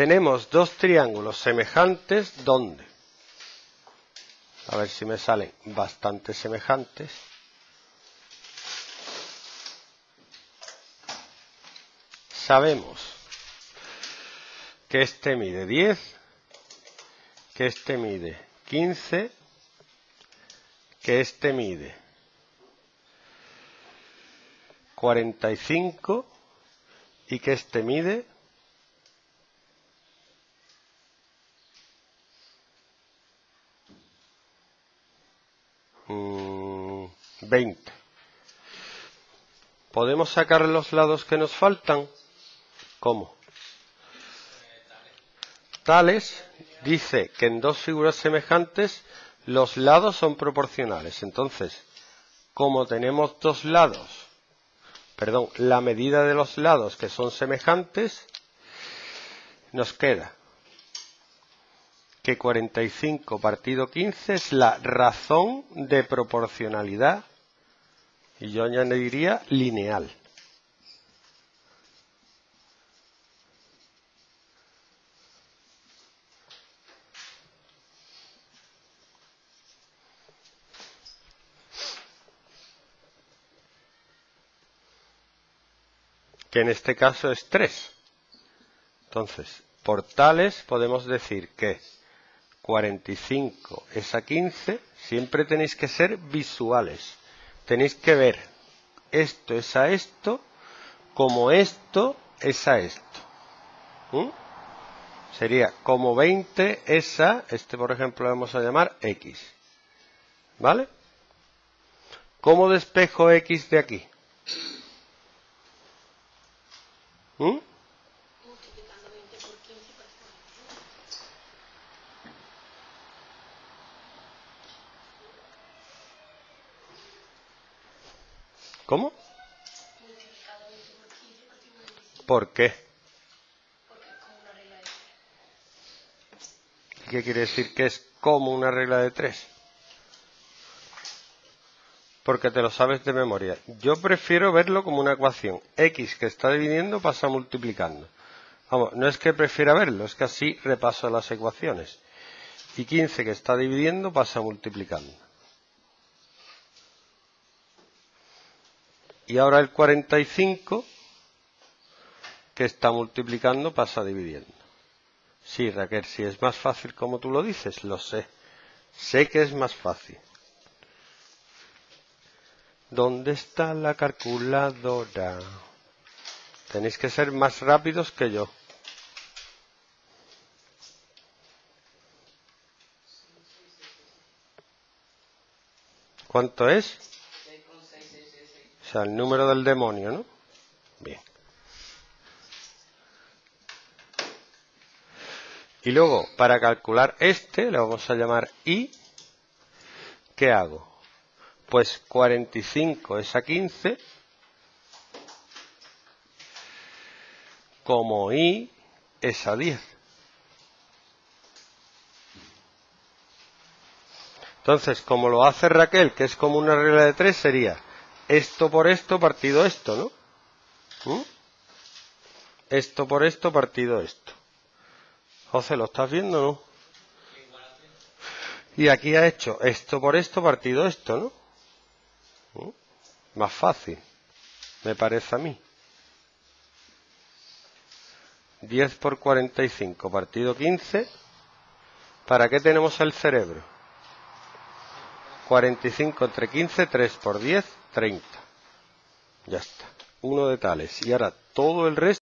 tenemos dos triángulos semejantes, ¿dónde? A ver si me salen bastante semejantes. Sabemos que este mide 10, que este mide 15, que este mide 45 y que este mide mm, 20. ¿Podemos sacar los lados que nos faltan? ¿Cómo? Tales dice que en dos figuras semejantes los lados son proporcionales. Entonces, como tenemos dos lados perdón, la medida de los lados que son semejantes, nos queda que 45 partido 15 es la razón de proporcionalidad, y yo añadiría lineal. que en este caso es 3. Entonces, por tales podemos decir que 45 es a 15, siempre tenéis que ser visuales. Tenéis que ver esto es a esto como esto es a esto. ¿Mm? Sería como 20 es a, este por ejemplo lo vamos a llamar x. ¿Vale? ¿Cómo despejo x de aquí? ¿Mm? ¿Cómo? ¿Por qué? ¿Qué quiere decir que es como una regla de tres? porque te lo sabes de memoria. Yo prefiero verlo como una ecuación. X que está dividiendo pasa multiplicando. Vamos, no es que prefiera verlo, es que así repaso las ecuaciones. Y 15 que está dividiendo pasa multiplicando. Y ahora el 45 que está multiplicando pasa dividiendo. Sí, Raquel, si es más fácil como tú lo dices, lo sé. Sé que es más fácil. ¿Dónde está la calculadora? Tenéis que ser más rápidos que yo. ¿Cuánto es? Sea, el número del demonio, ¿no? Bien. Y luego, para calcular este, le vamos a llamar I. ¿Qué hago? Pues 45 es a 15, como i es a 10. Entonces, como lo hace Raquel, que es como una regla de 3, sería esto por esto partido esto, ¿no? ¿Mm? Esto por esto partido esto. José, ¿lo estás viendo no? Y aquí ha hecho esto por esto partido esto, ¿no? Más fácil, me parece a mí. 10 por 45 partido 15. ¿Para qué tenemos el cerebro? 45 entre 15, 3 por 10, 30. Ya está. Uno de tales. Y ahora todo el resto.